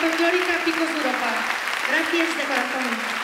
folclórica Picos Europa. Gracias de corazón.